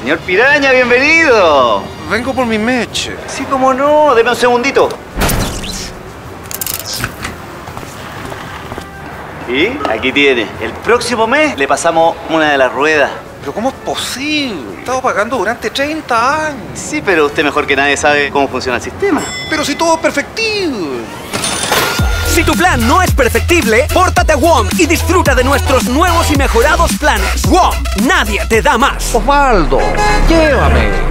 Señor Piraña, bienvenido. Vengo por mi meche. Sí, cómo no, deme un segundito. Y aquí tiene. El próximo mes le pasamos una de las ruedas. Pero ¿cómo es posible? He estado pagando durante 30 años. Sí, pero usted mejor que nadie sabe cómo funciona el sistema. Pero si todo es perfectible. Si tu plan no es perfectible, pórtate a WOM y disfruta de nuestros nuevos y mejorados planes. WOM, nadie te da más. Osvaldo, llévame.